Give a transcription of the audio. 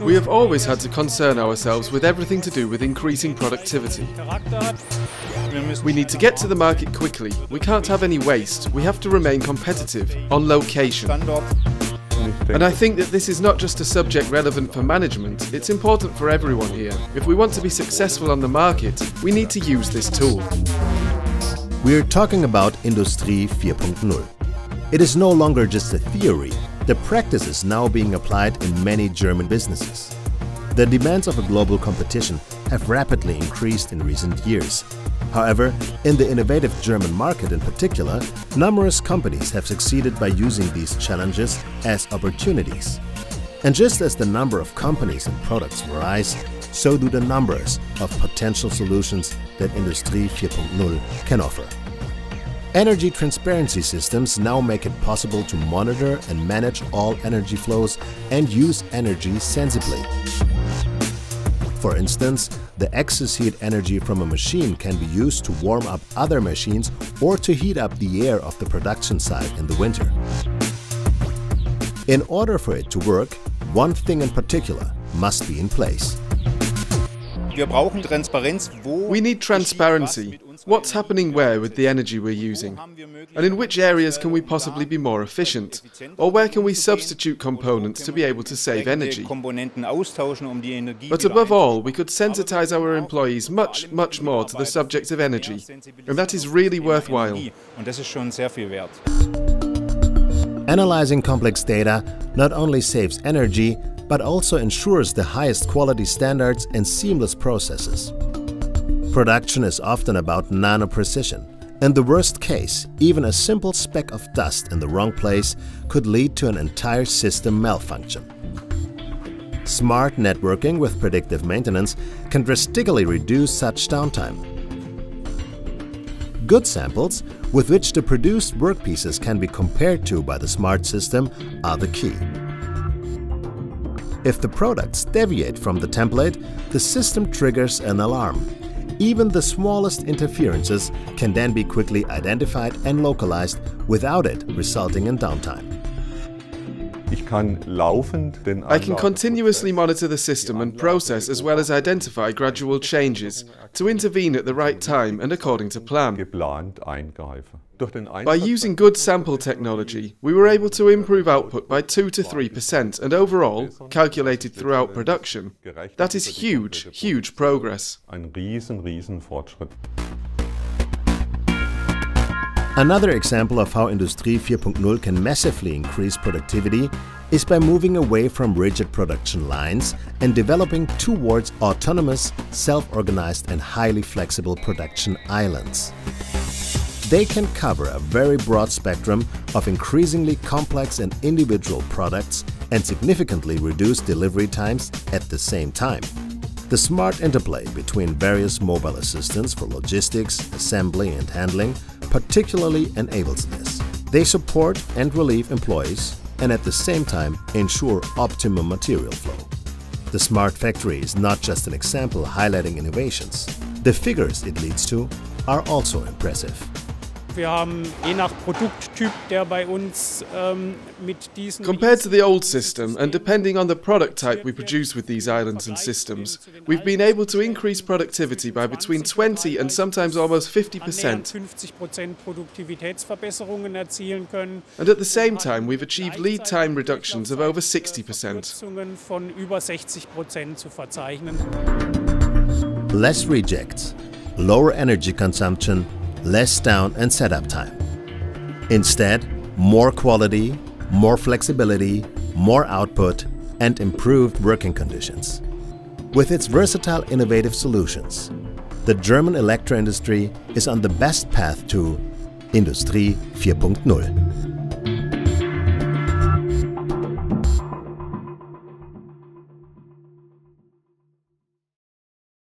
We have always had to concern ourselves with everything to do with increasing productivity. We need to get to the market quickly. We can't have any waste. We have to remain competitive on location. And I think that this is not just a subject relevant for management, it's important for everyone here. If we want to be successful on the market, we need to use this tool. We're talking about Industrie 4.0. It is no longer just a theory, the practice is now being applied in many German businesses. The demands of a global competition have rapidly increased in recent years. However, in the innovative German market in particular, numerous companies have succeeded by using these challenges as opportunities. And just as the number of companies and products rise, so do the numbers of potential solutions that Industrie 4.0 can offer. Energy transparency systems now make it possible to monitor and manage all energy flows and use energy sensibly. For instance, the excess heat energy from a machine can be used to warm up other machines or to heat up the air of the production site in the winter. In order for it to work, one thing in particular must be in place. We need transparency. What's happening where with the energy we're using? And in which areas can we possibly be more efficient? Or where can we substitute components to be able to save energy? But above all, we could sensitize our employees much, much more to the subject of energy. And that is really worthwhile. Analyzing complex data not only saves energy, but also ensures the highest quality standards and seamless processes. Production is often about nano-precision. In the worst case, even a simple speck of dust in the wrong place could lead to an entire system malfunction. Smart networking with predictive maintenance can drastically reduce such downtime. Good samples, with which the produced workpieces can be compared to by the smart system, are the key. If the products deviate from the template, the system triggers an alarm. Even the smallest interferences can then be quickly identified and localized without it resulting in downtime. I can continuously monitor the system and process as well as identify gradual changes to intervene at the right time and according to plan. By using good sample technology, we were able to improve output by 2 to 3% and overall, calculated throughout production, that is huge, huge progress. Another example of how Industrie 4.0 can massively increase productivity is by moving away from rigid production lines and developing towards autonomous, self-organized and highly flexible production islands. They can cover a very broad spectrum of increasingly complex and individual products and significantly reduce delivery times at the same time. The smart interplay between various mobile assistants for logistics, assembly and handling particularly enables this. They support and relieve employees and at the same time ensure optimum material flow. The smart factory is not just an example highlighting innovations. The figures it leads to are also impressive. Compared to the old system and depending on the product type we produce with these islands and systems, we've been able to increase productivity by between 20 and sometimes almost 50%. Produktivitätsverbesserungen erzielen können. And at the same time, we've achieved lead time reductions of over 60%. von über 60% zu verzeichnen. Less rejects, lower energy consumption less down and setup time. Instead, more quality, more flexibility, more output, and improved working conditions. With its versatile innovative solutions, the German electro industry is on the best path to Industrie 4.0.